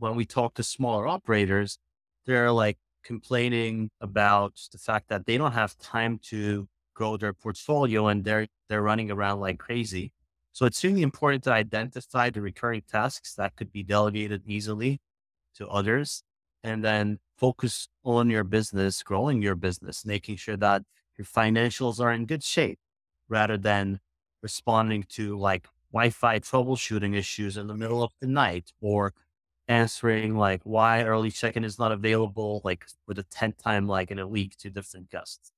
when we talk to smaller operators, they're like complaining about the fact that they don't have time to grow their portfolio and they're they're running around like crazy. So it's really important to identify the recurring tasks that could be delegated easily to others and then focus on your business, growing your business, making sure that your financials are in good shape rather than responding to like Wi-Fi troubleshooting issues in the middle of the night or answering like why early check-in is not available like with a 10th time like in a week to different guests.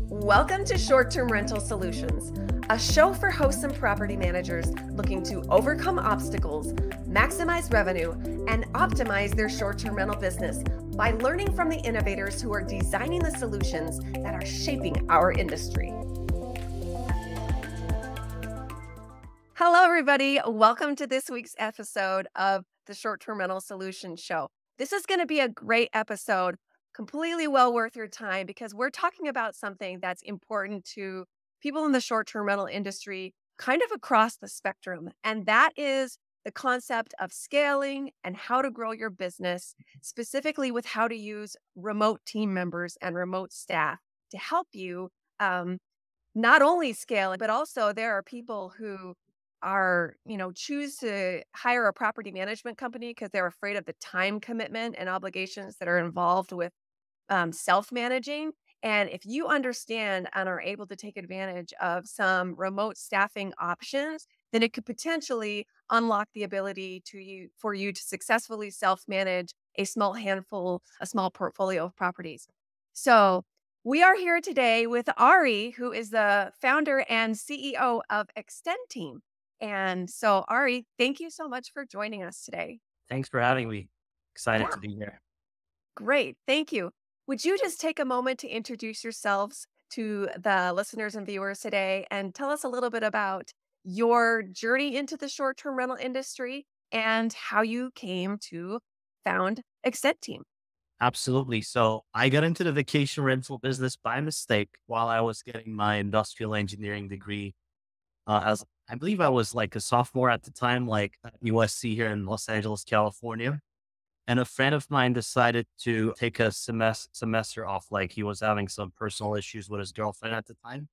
Welcome to Short Term Rental Solutions, a show for hosts and property managers looking to overcome obstacles, maximize revenue, and optimize their short term rental business by learning from the innovators who are designing the solutions that are shaping our industry. Hello, everybody. Welcome to this week's episode of the Short Term Rental Solutions Show. This is going to be a great episode, completely well worth your time because we're talking about something that's important to people in the short term rental industry, kind of across the spectrum. And that is the concept of scaling and how to grow your business, specifically with how to use remote team members and remote staff to help you um, not only scale, but also there are people who are, you know, choose to hire a property management company because they're afraid of the time commitment and obligations that are involved with um, self managing. And if you understand and are able to take advantage of some remote staffing options, then it could potentially unlock the ability to you for you to successfully self manage a small handful, a small portfolio of properties. So we are here today with Ari, who is the founder and CEO of Extend Team. And so, Ari, thank you so much for joining us today. Thanks for having me. Excited yeah. to be here. Great. Thank you. Would you just take a moment to introduce yourselves to the listeners and viewers today and tell us a little bit about your journey into the short term rental industry and how you came to found Extenteam? Absolutely. So I got into the vacation rental business by mistake while I was getting my industrial engineering degree. Uh, as I believe I was like a sophomore at the time, like at USC here in Los Angeles, California. And a friend of mine decided to take a semester semester off. Like he was having some personal issues with his girlfriend at the time.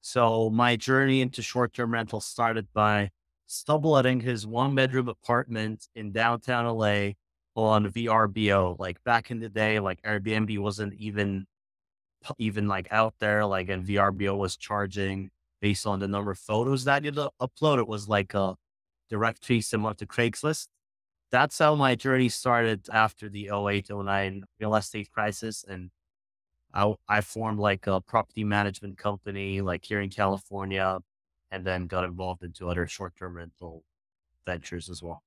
So my journey into short term rental started by subletting his one bedroom apartment in downtown LA on VRBO. Like back in the day, like Airbnb wasn't even even like out there. Like and VRBO was charging based on the number of photos that you upload. It was like uh, a directory similar to Craigslist. That's how my journey started after the 08, 09 real estate crisis. And I, I formed like a property management company, like here in California, and then got involved into other short term rental ventures as well.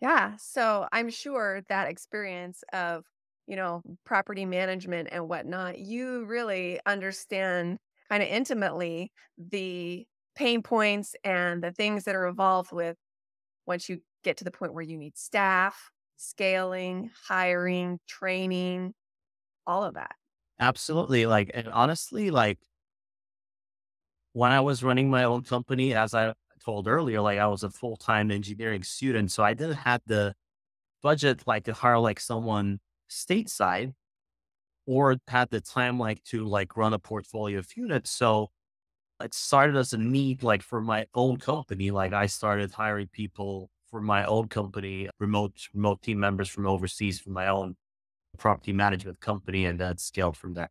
Yeah. So I'm sure that experience of, you know, property management and whatnot, you really understand kind of intimately the pain points and the things that are involved with once you get to the point where you need staff, scaling, hiring, training, all of that. Absolutely. Like, and honestly, like when I was running my own company, as I told earlier, like I was a full time engineering student. So I didn't have the budget like to hire like someone stateside or had the time like to like run a portfolio of units. So it started as a need like for my own company. Like I started hiring people for my own company, remote remote team members from overseas for my own property management company, and that scaled from there.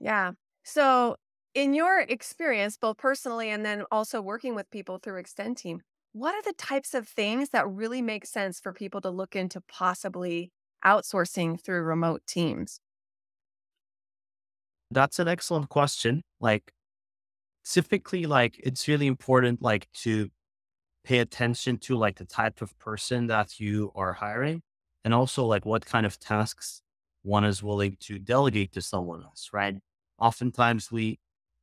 Yeah. So in your experience, both personally and then also working with people through Extenteam, what are the types of things that really make sense for people to look into possibly outsourcing through remote teams? That's an excellent question. Like typically like it's really important like to pay attention to like the type of person that you are hiring and also like what kind of tasks one is willing to delegate to someone else, right? Oftentimes we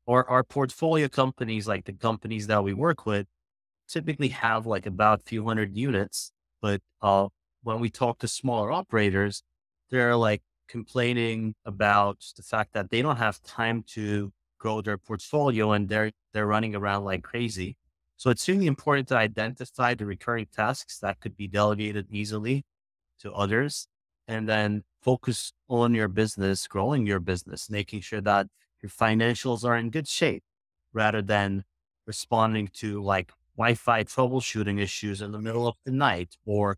or our portfolio companies, like the companies that we work with, typically have like about a few hundred units. But uh, when we talk to smaller operators, they're like complaining about the fact that they don't have time to grow their portfolio and they're they're running around like crazy. So it's really important to identify the recurring tasks that could be delegated easily to others and then focus on your business, growing your business, making sure that your financials are in good shape rather than responding to like Wi-Fi troubleshooting issues in the middle of the night or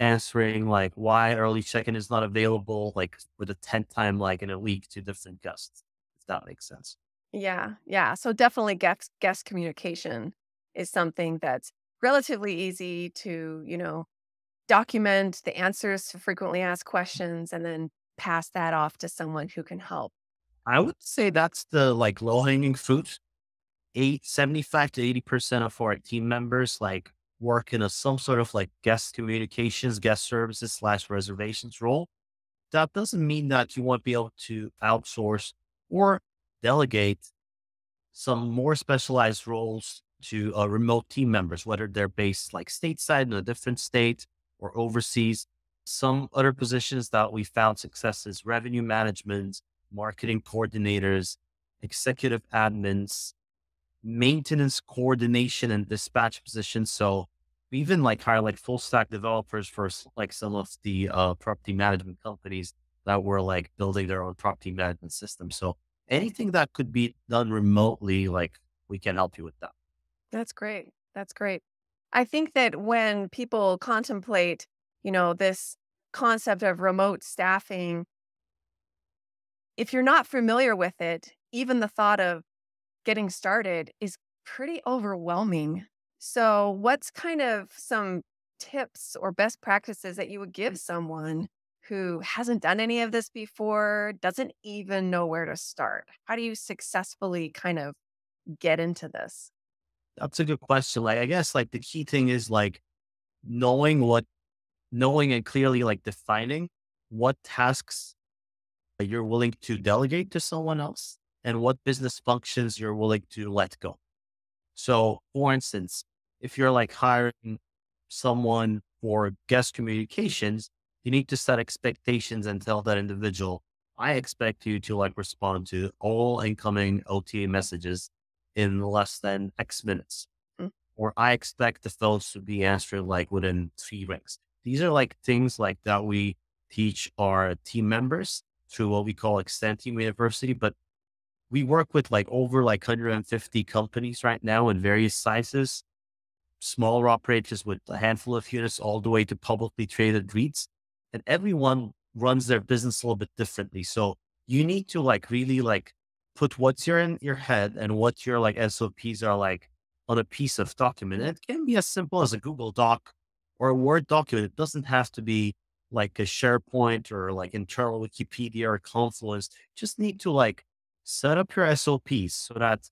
answering like why early check-in is not available like for the 10th time like in a week to different guests if that makes sense Yeah, yeah. So definitely guest guest communication is something that's relatively easy to, you know, document the answers to frequently asked questions and then pass that off to someone who can help. i would say that's the like low-hanging fruit eight seventy-five to 80 percent of our team members like work in a some sort of like guest communications guest services slash reservations role that doesn't mean that you won't be able to outsource or delegate some more specialized roles to uh, remote team members, whether they're based like stateside in a different state or overseas. Some other positions that we found success is revenue management, marketing coordinators, executive admins, maintenance coordination and dispatch positions. So we even like hire like full stack developers for like some of the uh, property management companies that were like building their own property management system. So anything that could be done remotely, like we can help you with that. That's great. That's great. I think that when people contemplate, you know, this concept of remote staffing, if you're not familiar with it, even the thought of getting started is pretty overwhelming. So, what's kind of some tips or best practices that you would give someone who hasn't done any of this before, doesn't even know where to start? How do you successfully kind of get into this? That's a good question. Like I guess like the key thing is like knowing what knowing and clearly like defining what tasks you're willing to delegate to someone else and what business functions you're willing to let go. So, for instance, if you're like hiring someone for guest communications, you need to set expectations and tell that individual, I expect you to like respond to all incoming OTA messages in less than X minutes. Mm, Or I expect the phones to be answered like within three rings. These are like things like that we teach our team members through what we call Extenteam University. But we work with like over like 150 companies right now in various sizes, smaller operators with a handful of units all the way to publicly traded REITs. And everyone runs their business a little bit differently. So you need to like really like put what's your in your head and what your like SOPs are like on a piece of document. And it can be as simple as a Google Doc or a Word document. It doesn't have to be like a SharePoint or like internal Wikipedia or Confluence. Just need to like set up your SOPs so that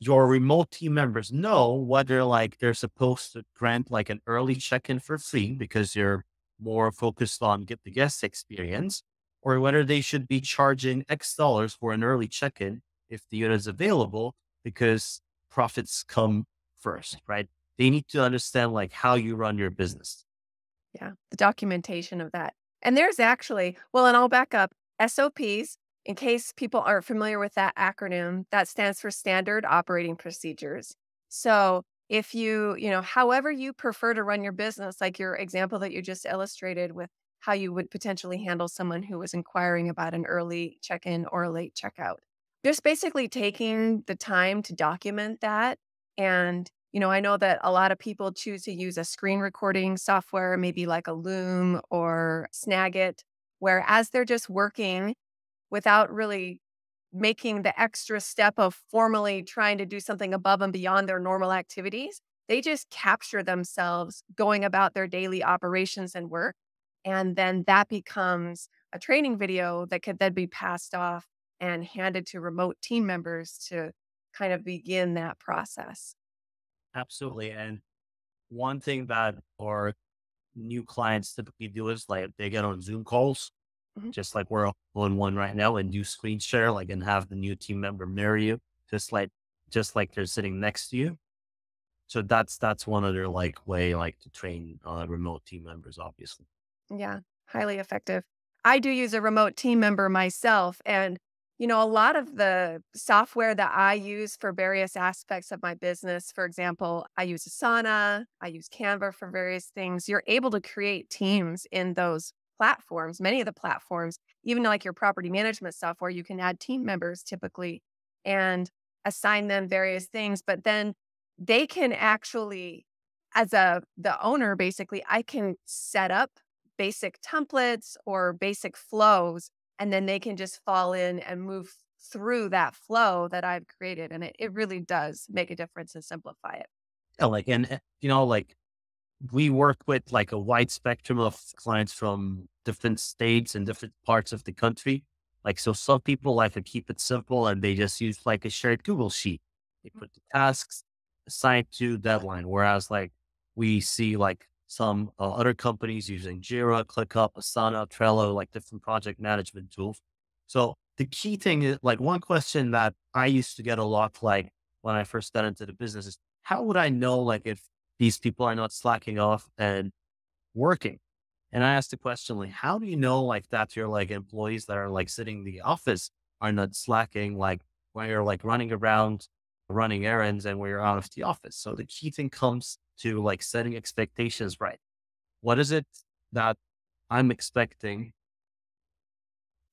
your remote team members know whether like they're supposed to grant like an early check-in for free because you're more focused on get the guest experience or whether they should be charging X dollars for an early check-in if the unit is available because profits come first, right? They need to understand like how you run your business. Yeah, the documentation of that. And there's actually, well, and I'll back up SOPs in case people aren't familiar with that acronym, that stands for Standard Operating Procedures. So if you, you know, however you prefer to run your business, like your example that you just illustrated with how you would potentially handle someone who was inquiring about an early check in or a late checkout, just basically taking the time to document that. And, you know, I know that a lot of people choose to use a screen recording software, maybe like a Loom or Snagit, where as they're just working without really making the extra step of formally trying to do something above and beyond their normal activities. They just capture themselves going about their daily operations and work. And then that becomes a training video that could then be passed off and handed to remote team members to kind of begin that process. Absolutely. And one thing that our new clients typically do is like they get on Zoom calls, Mhm. just like we're on one right now, and do screen share, like and have the new team member mirror you, just like just like they're sitting next to you. So that's that's one other like way like to train uh, remote team members, obviously. Yeah, highly effective. I do use a remote team member myself. And you know, a lot of the software that I use for various aspects of my business, for example, I use Asana, I use Canva for various things. You're able to create teams in those platforms, many of the platforms, even like your property management software, you can add team members typically and assign them various things, but then they can actually as a the owner basically I can set up basic templates or basic flows and then they can just fall in and move through that flow that I've created. And it, it really does make a difference and simplify it. Yeah, like, and, eh, you know, like we work with like a wide spectrum of clients from different states and different parts of the country. Like, so some people like to keep it simple and they just use like a shared Google sheet. They put the tasks assigned to deadline. Whereas like we see like some uh, other companies using Jira, ClickUp, Asana, Trello, like different project management tools. So the key thing is like one question that I used to get a lot like when I first got into the business is how would I know like if these people are not slacking off and working? And I asked the question like, how do you know like that your like employees that are like sitting in the office are not slacking like when you're like running around running errands and when you're out of the office? So the key thing comes to like setting expectations right. What is it that I'm expecting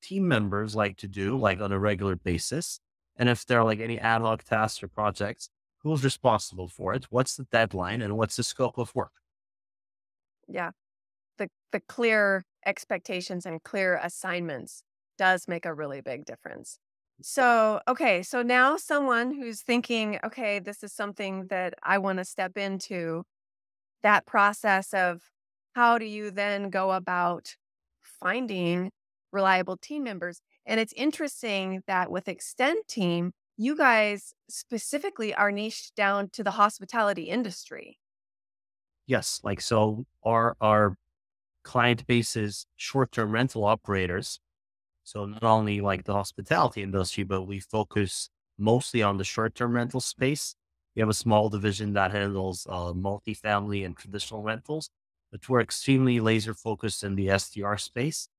team members like to do like on a regular basis? And if there are like any ad hoc tasks or projects, who's responsible for it? What's the deadline and what's the scope of work? Yeah. The the clear expectations and clear assignments does make a really big difference. So, okay, so now someone who's thinking, okay, this is something that I want to step into, that process of how do you then go about finding reliable team members? And it's interesting that with Extenteam, you guys specifically are niched down to the hospitality industry. Yes, like so our our client base is short-term rental operators so not only like the hospitality industry, but we focus mostly on the short-term rental space. We have a small division that handles uh, multifamily and traditional rentals, but we're extremely laser focused in the STR space.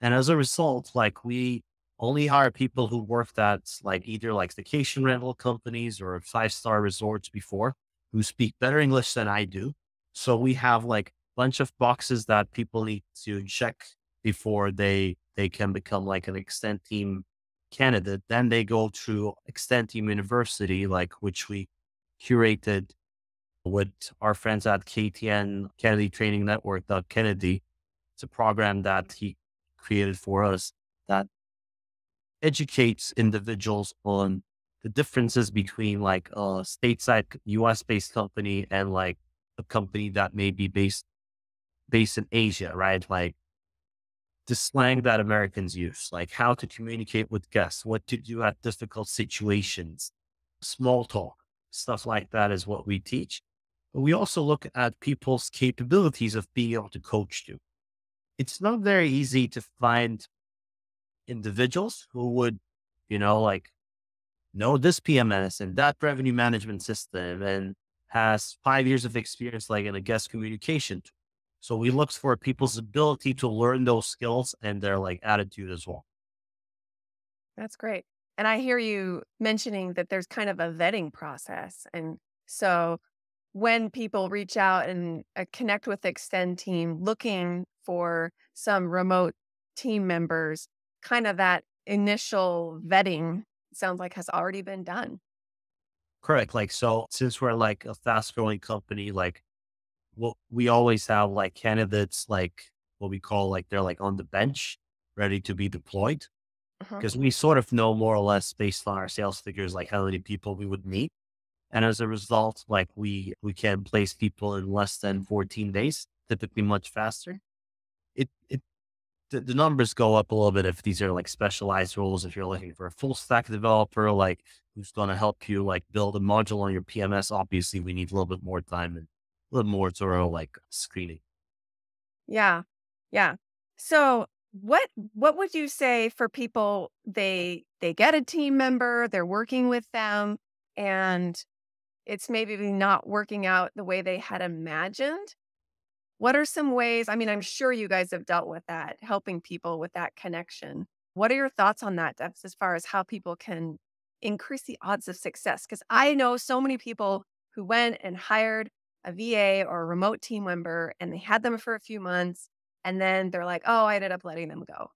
And as a result, like we only hire people who worked at like either like vacation rental companies or five star resorts before who speak better English than I do. So we have like a bunch of boxes that people need to check before they they can become like an Extenteam candidate. Then they go through Extenteam university, like which we curated with our friends at KTN Kennedy Training Network. Kennedy, it's a program that he created for us that educates individuals on the differences between like a stateside US based company and like a company that may be based based in Asia, right? Like the slang that Americans use, like how to communicate with guests, what to do at difficult situations, small talk, stuff like that is what we teach. But we also look at people's capabilities of being able to coach you. It's not very easy to find individuals who would, you know, like know this PMS and that revenue management system and has five years of experience like in a guest communication so we look for people's ability to learn those skills and their like attitude as well. That's great. And I hear you mentioning that there's kind of a vetting process. And so when people reach out and uh, connect with Extenteam looking for some remote team members, kind of that initial vetting sounds like has already been done. Correct. Like, so since we're like a fast growing company, like well, we always have like candidates like what we call like they're like on the bench, ready to be deployed. Because uh-huh. we sort of know more or less based on our sales figures, like how many people we would meet. And as a result, like we we can place people in less than 14 days, typically much faster. It it the, the numbers go up a little bit if these are like specialized roles. If you're looking for a full stack developer, like who's going to help you like build a module on your PMS, obviously we need a little bit more time and a little more thorough like screening. Yeah. Yeah. So what what would you say for people they they get a team member, they're working with them and it's maybe not working out the way they had imagined? What are some ways? I mean, I'm sure you guys have dealt with that, helping people with that connection. What are your thoughts on that, Debs, as far as how people can increase the odds of success? Because I know so many people who went and hired a VA or a remote team member and they had them for a few months and then they're like, oh, I ended up letting them go.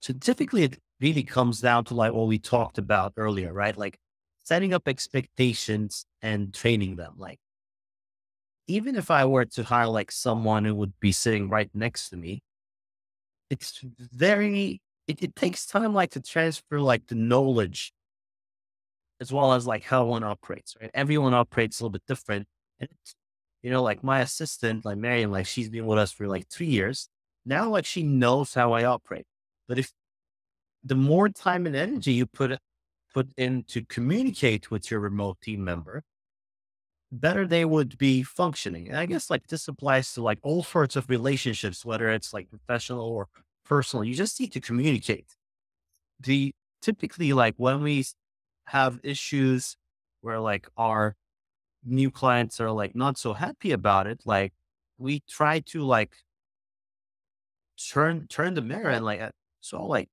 So typically it really comes down to like what we talked about earlier, right? Like setting up expectations and training them. Like even if I were to hire like someone who would be sitting right next to me, it's very it, it takes time like to transfer like the knowledge as well as like how one operates, right? Everyone operates a little bit different. And you know, like my assistant, like Marion, like she's been with us for like three years. Now like she knows how I operate. But if the more time and energy you put put in to communicate with your remote team member, better they would be functioning. And I guess like this applies to like all sorts of relationships, whether it's like professional or personal. You just need to communicate. The typically like when we have issues where like our new clients are like not so happy about it, like we try to like turn turn the mirror and like uh, so like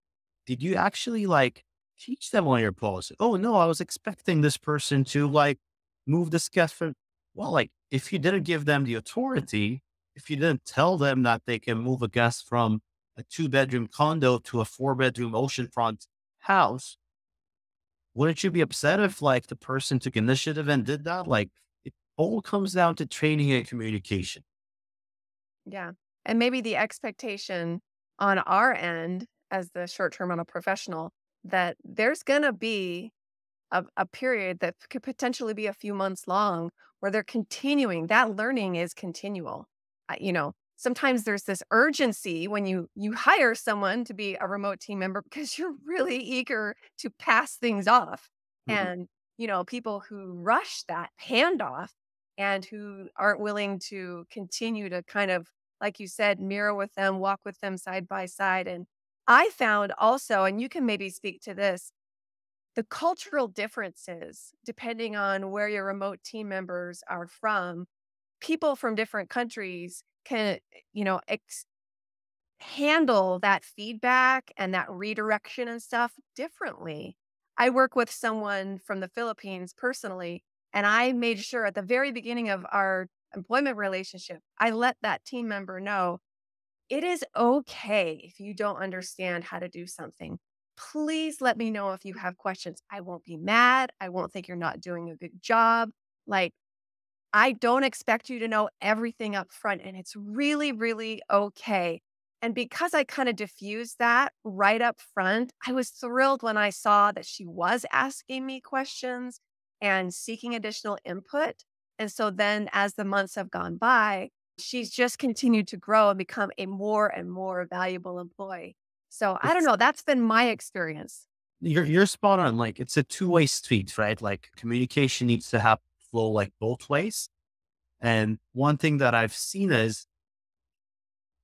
did you actually like teach them on your policy? Oh no, I was expecting this person to like move this guest from well, like if you didn't give them the authority, if you didn't tell them that they can move a guest from a two bedroom condo to a four bedroom oceanfront house, wouldn't you be upset if like the person took initiative and did that? Like it all comes down to training and communication. Yeah. And maybe the expectation on our end as the short term rental professional that there's going to be a, a period that could potentially be a few months long where they're continuing that learning is continual. Uh, you know sometimes there's this urgency when you you hire someone to be a remote team member because you're really eager to pass things off. Mm-hmm. and you know people who rush that handoff and who aren't willing to continue to kind of like you said mirror with them walk with them side by side. And i found also and you can maybe speak to this the cultural differences, depending on where your remote team members are from, people from different countries can, you know, ex- handle that feedback and that redirection and stuff differently. I work with someone from the Philippines personally, and I made sure at the very beginning of our employment relationship, I let that team member know it is okay if you don't understand how to do something please let me know if you have questions. I won't be mad. I won't think you're not doing a good job. Like, I don't expect you to know everything up front, and it's really, really okay. And because I kind of diffused that right up front, I was thrilled when I saw that she was asking me questions and seeking additional input. And so then, as the months have gone by, she's just continued to grow and become a more and more valuable employee. So I don't know. That's been my experience. You're you're spot on. Like it's a two way street, right? Like communication needs to have flow like both ways. And one thing that I've seen is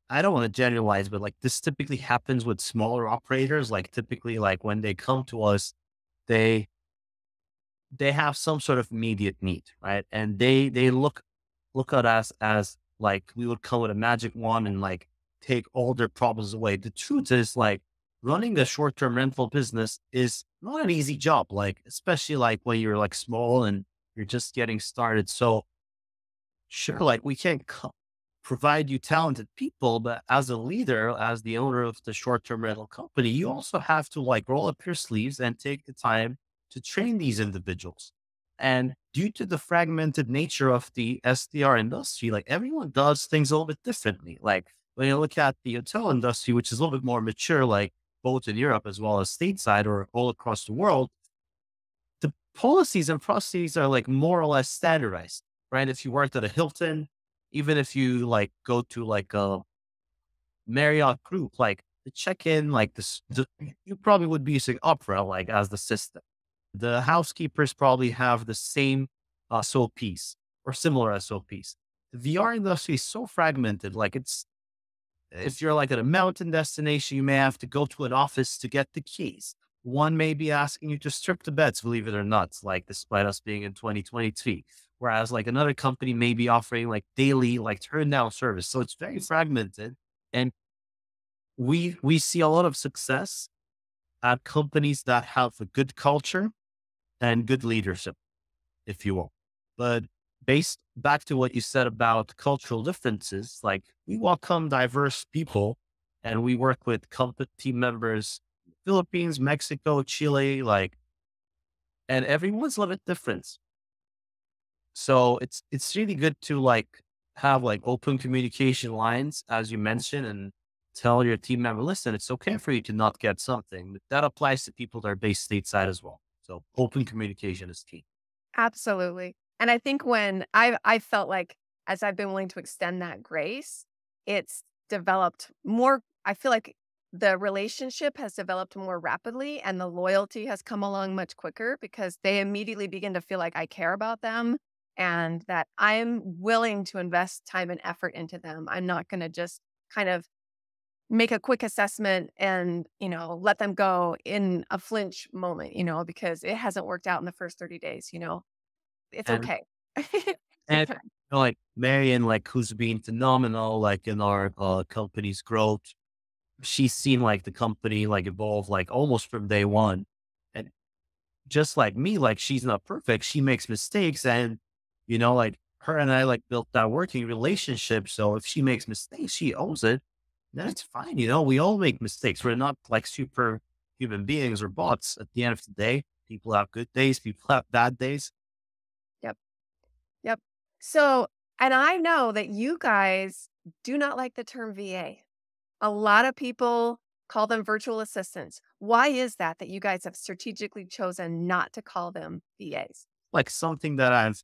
I don't want to generalize, but like this typically happens with smaller operators. Like typically, like when they come to us, they they have some sort of immediate need, right? And they they look look at us as like we would come with a magic wand and like take all their problems away. The truth is like running a short-term rental business is not an easy job, like especially like when you're like small and you're just getting started. So sure, like we can't co- provide you talented people, but as a leader, as the owner of the short-term rental company, you also have to like roll up your sleeves and take the time to train these individuals. And due to the fragmented nature of the STR industry, like everyone does things a little bit differently. Like when you look at the hotel industry, which is a little bit more mature, like both in Europe as well as stateside or all across the world, the policies and processes are like more or less standardized, right? If you worked at a Hilton, even if you like go to like a Marriott group, like the check-in, like this, the, you probably would be using Opera like as the system. The housekeepers probably have the same uh, SOPs or similar SOPs. The VR industry is so fragmented, like it's if you're like at a mountain destination, you may have to go to an office to get the keys. One may be asking you to strip the beds, believe it or not, like despite us being in 2023. Whereas like another company may be offering like daily, like turn down service. So it's very fragmented. And we we see a lot of success at companies that have a good culture and good leadership, if you will. But based back to what you said about cultural differences, like we welcome diverse people and we work with company team members, Philippines, Mexico, Chile, like, and everyone's a little bit different. So it's it's really good to like have like open communication lines, as you mentioned, and tell your team member, listen, it's okay for you to not get something. That applies to people that are based stateside as well. So open communication is key. Absolutely. And I think when I I felt like as I've been willing to extend that grace, it's developed more. I feel like the relationship has developed more rapidly and the loyalty has come along much quicker because they immediately begin to feel like I care about them and that I'm willing to invest time and effort into them. I'm not going to just kind of make a quick assessment and, you know, let them go in a flinch moment, you know, because it hasn't worked out in the first 30 days, you know. It's And okay. and you know, like Marion, like who's been phenomenal, like in our uh, company's growth. She's seen like the company like evolve like almost from day one. And just like me, like she's not perfect. She makes mistakes and you know, like her and I like built that working relationship. So if she makes mistakes, she owns it. Then it's fine. You know, we all make mistakes. We're not like super human beings or bots. At the end of the day, people have good days, people have bad days. Yep. So, and I know that you guys do not like the term VA. A lot of people call them virtual assistants. Why is that that you guys have strategically chosen not to call them VAs? Like something that I've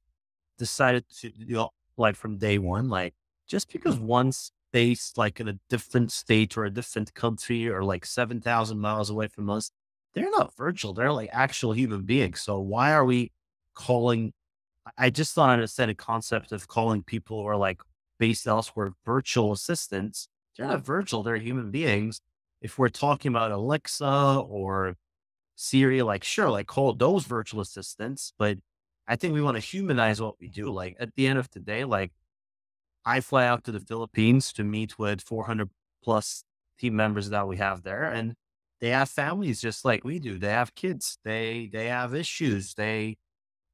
decided to you know, like from day one, like just because one's based like in a different state or a different country or like 7,000 miles away from us, they're not virtual. They're like actual human beings. So why are we calling? I just don't understand the concept of calling people who are like based elsewhere virtual assistants. They're not virtual. They're human beings. If we're talking about Alexa or Siri, like sure, like call those virtual assistants, but I think we want to humanize what we do. Like at the end of the day, like I fly out to the Philippines to meet with 400 plus team members that we have there, and they have families just like we do. They have kids. They they have issues. They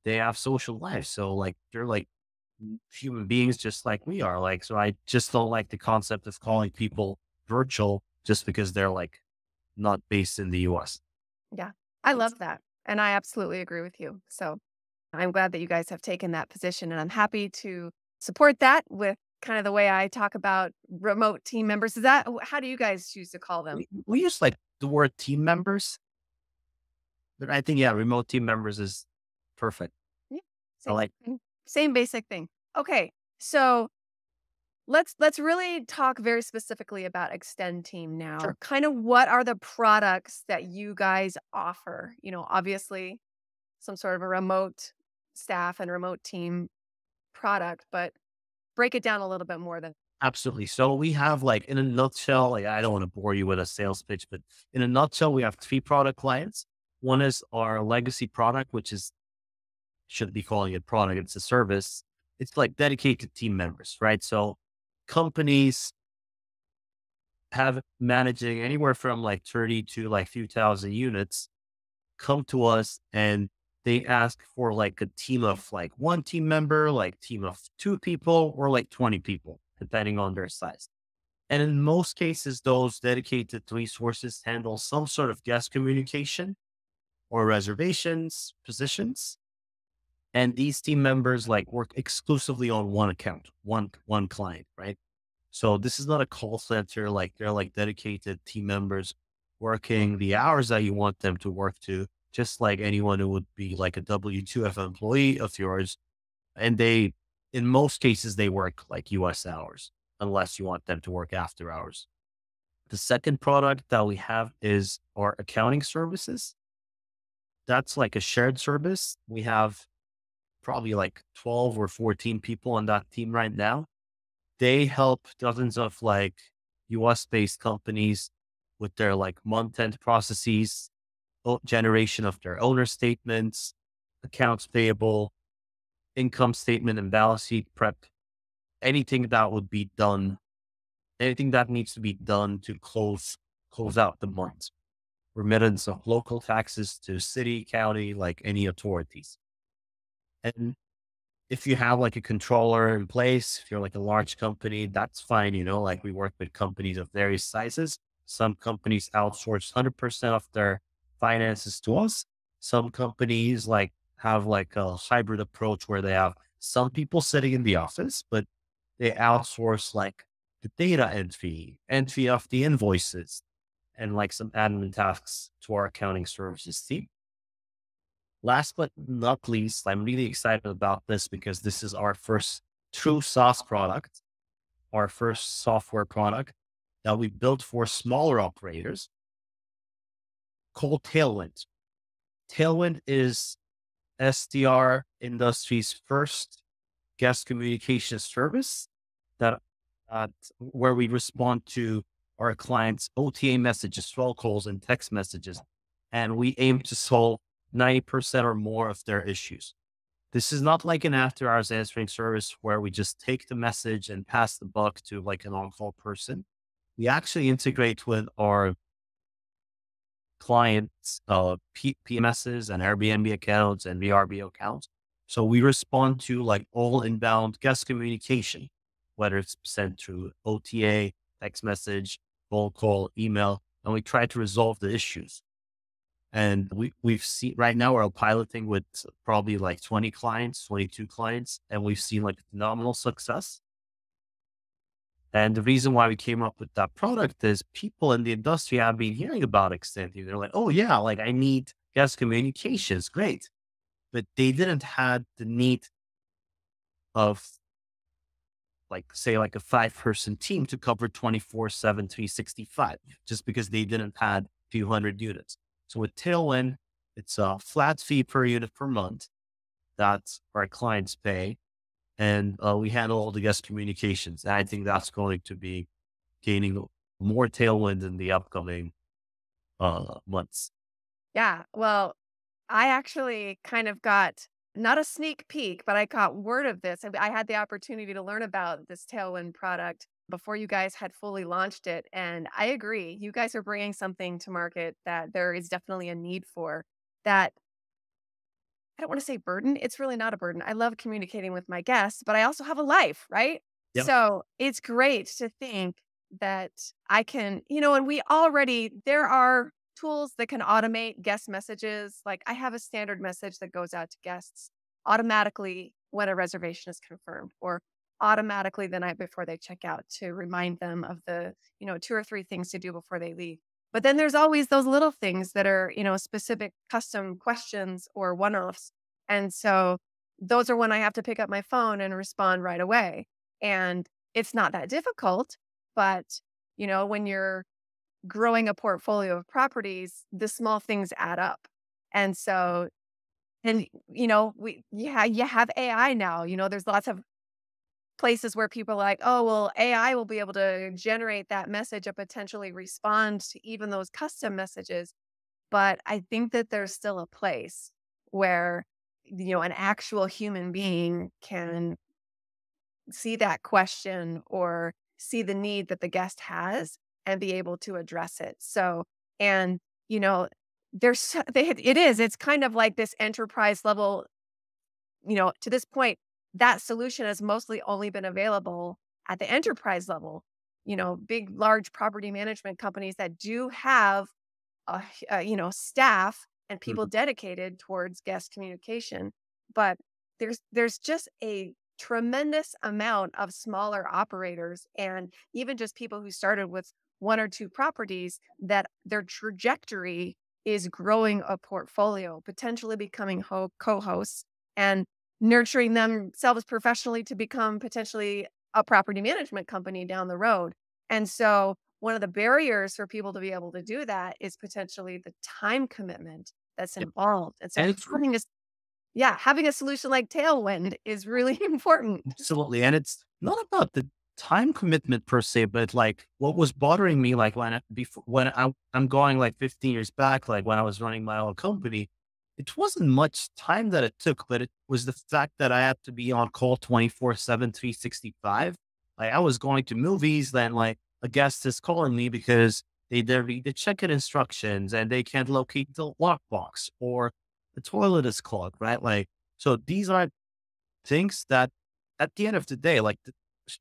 they have social lives. So like they're like human beings just like we are. Like so, I just don't like the concept of calling people virtual just because they're like not based in the U.S. Yeah. I love that. And I absolutely agree with you. So I'm glad that you guys have taken that position and I'm happy to support that with kind of the way I talk about remote team members. Is that how do you guys choose to call them? We, we use like the word team members, but I think yeah, remote team members is perfect. Yeah. I like same same basic thing. Okay. So let's let's really talk very specifically about Extenteam now. sure. Kind of what are the products that you guys offer? You know, obviously some sort of a remote staff and remote team product, but break it down a little bit more than Absolutely. So we have like in a nutshell, like I don't want to bore you with a sales pitch, but in a nutshell, we have three product clients. One is our legacy product, which is shouldn't be calling it product, it's a service. It's like dedicated team members, right? So companies have managing anywhere from like 30 to like few thousand units come to us and they ask for like a team of like one team member, like team of two people, or like 20 people, depending on their size. And in most cases, those dedicated resources handle some sort of guest communication or reservations, positions. And these team members like work exclusively on one account, one one client, right? So this is not a call center, like they're like dedicated team members working the hours that you want them to work to just like anyone who would be like a W 2F employee of yours. And they, in most cases, they work like US hours, unless you want them to work after hours. The second product that we have is our accounting services. That's like a shared service. We have probably like 12 or 14 people on that team right now. They help dozens of like US based companies with their like month end processes, generation of their owner statements, accounts payable, income statement and balance sheet prep, anything that would be done anything that needs to be done to close close out the month. Remittance of local taxes to city, county, like any authorities. And if you have like a controller in place, if you're like a large company, that's fine. You know, like we work with companies of various sizes. Some companies outsource 100% of their finances to us. Some companies like have like a hybrid approach where they have some people sitting in the office, but they outsource like the data entry, entry of the invoices, and like some admin tasks to our accounting services team. Last but not least, I'm really excited about this because this is our first true SaaS product, our first software product that we built for smaller operators called Tailwind. Tailwind is STR Industries' first guest communication service that uh, where we respond to our clients' OTA messages, phone calls, and text messages, and we aim to solve 90% or more of their issues. This is not like an after hours answering service where we just take the message and pass the buck to like an on call person. We actually integrate with our clients' uh, P- PMSs and Airbnb accounts and VRBO accounts. So we respond to like all inbound guest communication, whether it's sent through OTA, text message, phone call, email, and we try to resolve the issues. And we, we've seen right now we're piloting with probably like 20 clients, 22 clients, and we've seen like phenomenal success. And the reason why we came up with that product is people in the industry have been hearing about Extenteam. They're like, oh yeah, like I need guest communications, great. But they didn't have the need of like say like a five person team to cover 24 7 365 just because they didn't had a few hundred units so with tailwind it's a flat fee per unit per month that our clients pay and uh, we handle all the guest communications and i think that's going to be gaining more tailwind in the upcoming uh, months yeah well i actually kind of got not a sneak peek, but I got word of this. I had the opportunity to learn about this Tailwind product before you guys had fully launched it. And I agree, you guys are bringing something to market that there is definitely a need for. That I don't want to say burden. It's really not a burden. I love communicating with my guests, but I also have a life, right? Yep. So it's great to think that I can, you know, and we already, there are tools that can automate guest messages. Like I have a standard message that goes out to guests automatically when a reservation is confirmed or automatically the night before they check out to remind them of the, you know, two or three things to do before they leave. But then there's always those little things that are, you know, specific custom questions or one offs. And so those are when I have to pick up my phone and respond right away. And it's not that difficult, but, you know, when you're growing a portfolio of properties, the small things add up. And so, and you know, we yeah, you have AI now. You know, there's lots of places where people are like, oh, well, AI will be able to generate that message and potentially respond to even those custom messages. But I think that there's still a place where, you know, an actual human being can see that question or see the need that the guest has and be able to address it. So, and, you know, there's, they, it is, it's kind of like this enterprise level, you know, to this point, that solution has mostly only been available at the enterprise level. You know, big, large property management companies that do have, a, a you know, staff and people mm-hmm. dedicated towards guest communication. But there's there's just a tremendous amount of smaller operators and even just people who started with one or two properties that their trajectory is growing a portfolio, potentially becoming ho- co-hosts and nurturing themselves professionally to become potentially a property management company down the road. And so one of the barriers for people to be able to do that is potentially the time commitment that's involved. And so and having a yeah, having a solution like Tailwind is really important. Absolutely. And it's not about the time commitment per se, but like what was bothering me, like when I, before when I, I'm going like 15 years back, like when I was running my own company, it wasn't much time that it took, but it was the fact that I had to be on call 24 7, 365. Like I was going to movies, then like a guest is calling me because they didn't read the check-in instructions and they can't locate the lockbox or the toilet is clogged, right? Like, so these are things that at the end of the day, like,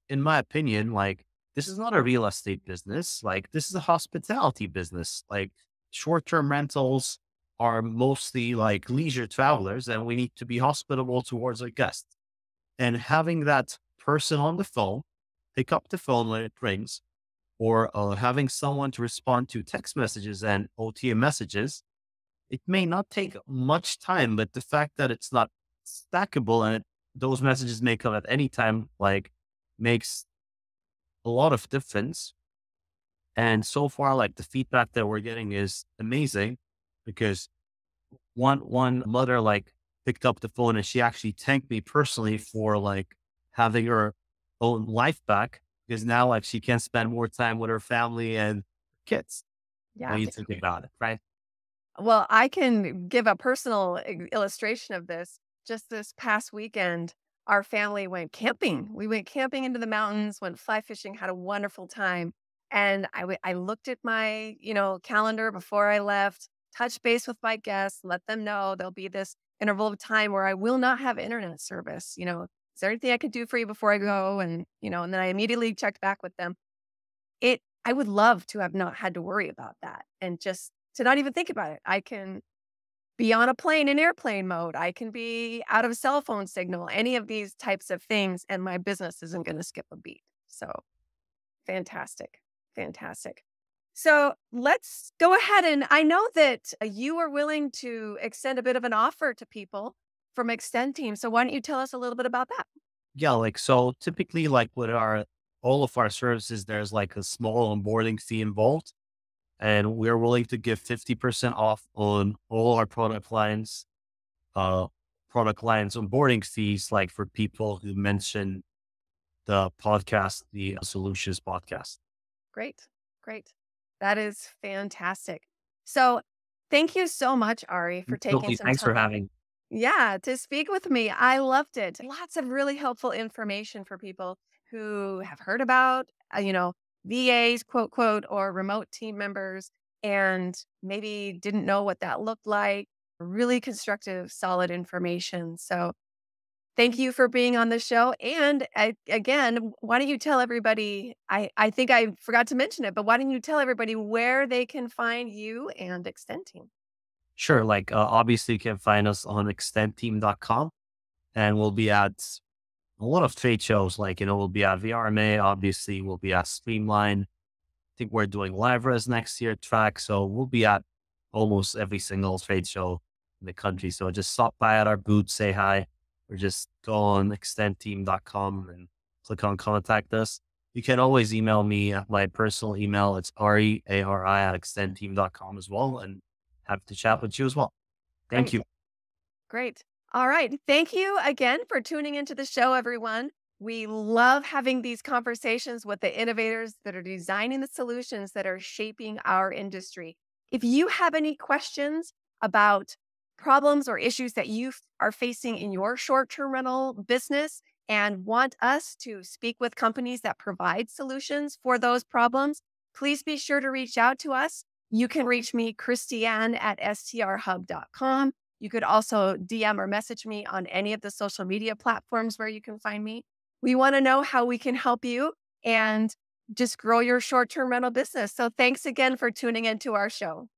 in my opinion, like, this is not a real estate business. Like, this is a hospitality business. Like, short term rentals are mostly like leisure travelers, and we need to be hospitable towards our guests. And having that person on the phone pick up the phone when it rings, or uh, having someone to respond to text messages and OTA messages, it may not take much time, but the fact that it's not stackable and it, those messages may come at any time, like makes a lot of difference. And so far, like the feedback that we're getting is amazing because one one mother like picked up the phone and she actually thanked me personally for like having her own life back because now like she can spend more time with her family and kids. Yeah. When you think about it, right? Well, I can give a personal illustration of this. Just this past weekend, our family went camping. We went camping into the mountains, went fly fishing, had a wonderful time. And I, w- I looked at my, you know, calendar before I left, touch base with my guests, let them know there'll be this interval of time where I will not have internet service. You know, is there anything I could do for you before I go? And, you know, and then I immediately checked back with them. It, I would love to have not had to worry about that and just to not even think about it. I can be on a plane in airplane mode. I can be out of cell phone signal, any of these types of things, and my business isn't going to skip a beat. So fantastic. Fantastic. So let's go ahead. And I know that you are willing to extend a bit of an offer to people from Extenteam. So why don't you tell us a little bit about that? Yeah, like so typically like with our all of our services, there's like a small onboarding fee involved and we're willing to give 50% off on all our product lines, uh, product lines onboarding fees, like for people who mention the podcast, the solutions podcast. Great. Great. That is fantastic. So thank you so much, Ari, for taking Absolutely. some Thanks time. for having. Yeah, to speak with me. I loved it. Lots of really helpful information for people who have heard about, uh, you know, VAs, quote, quote, or remote team members, and maybe didn't know what that looked like. Really constructive, solid information. So thank you for being on the show. And I, again, why don't you tell everybody? I, I think I forgot to mention it, but why don't you tell everybody where they can find you and Extenteam? Sure. Like, uh, obviously, you can find us on extenteam.com and we'll be at a lot of trade shows, like, you know, we'll be at VRMA, obviously, we'll be at Streamline. I think we're doing LiveRes next year track. So we'll be at almost every single trade show in the country. So just stop by at our booth, say hi, or just go on extenteam.com and click on contact us. You can always email me at my personal email. It's Ari, A-R-I at extenteam.com as well. And happy to chat with you as well. Thank Great. you. Great. All right. Thank you again for tuning into the show, everyone. We love having these conversations with the innovators that are designing the solutions that are shaping our industry. If you have any questions about problems or issues that you are facing in your short term rental business and want us to speak with companies that provide solutions for those problems, please be sure to reach out to us. You can reach me, Christiane at strhub.com. You could also DM or message me on any of the social media platforms where you can find me. We want to know how we can help you and just grow your short term rental business. So thanks again for tuning into our show.